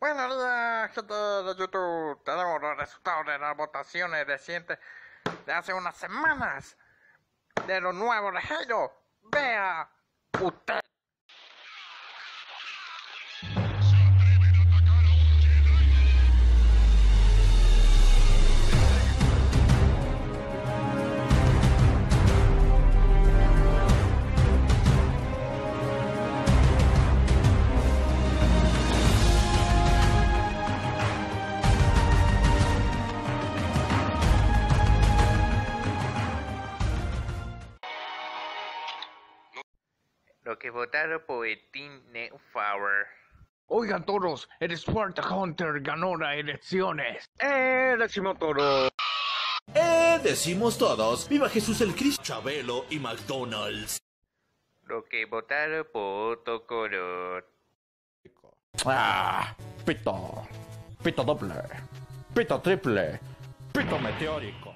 Buenos días, gente de YouTube. Tenemos los resultados de las votaciones recientes de hace unas semanas de lo nuevo de Halo. Vea usted. Lo que votaron por el Team Netflower. Oigan todos, el Sparta Hunter ganó las elecciones. ¡Eh, décimo toro! ¡Eh! Decimos todos, ¡Viva Jesús el Cristo, Chabelo y McDonald's! Lo que votaron por otro color. Ah, pito, pito doble, pito triple, pito meteórico.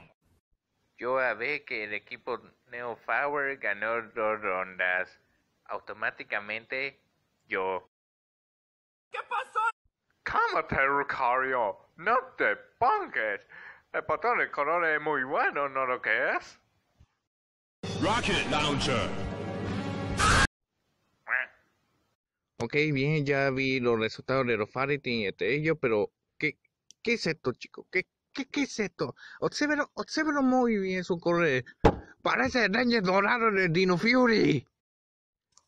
Yo a ver que el equipo Neopower ganó dos rondas. Automáticamente, yo. ¿Qué pasó? Cálmate, Lucario. No te pongas. El patrón de color es muy bueno, ¿no lo que es? Rocket Launcher. Ok, bien, ya vi los resultados de los fighting entre ellos, pero ¿qué, qué es esto, chico? ¿Qué, qué, qué es esto? Obsérvelo, obsérvelo muy bien su correr. Parece el Ranger dorado de Dino Fury.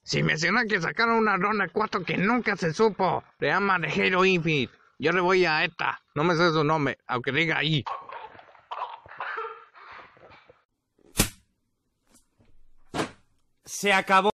Si mencionan que sacaron una ronda 4 que nunca se supo, le llama de Halo Infinite. Yo le voy a esta, no me sé su nombre, aunque diga ahí. Se acabó.